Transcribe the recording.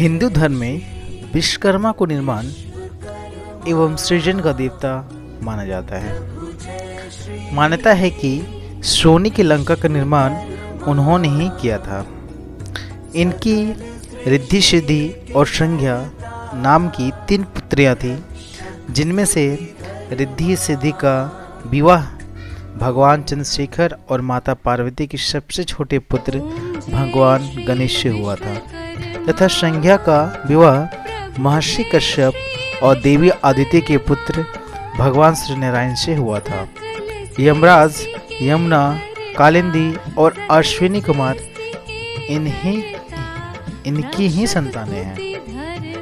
हिंदू धर्म में विश्वकर्मा को निर्माण एवं सृजन का देवता माना जाता है। मान्यता है कि सोनी की लंका का निर्माण उन्होंने ही किया था। इनकी रिद्धि सिद्धि और संज्ञा नाम की तीन पुत्रियाँ थीं, जिनमें से रिद्धि सिद्धि का विवाह भगवान चंद्रशेखर और माता पार्वती के सबसे छोटे पुत्र भगवान गणेश से हुआ था। तथा संज्ञा का विवाह महर्षि कश्यप और देवी आदित्य के पुत्र भगवान श्री नारायण से हुआ था। यमराज, यमुना, कालिंदी और अश्विनी कुमार इन्हीं इनकी ही संतानें हैं।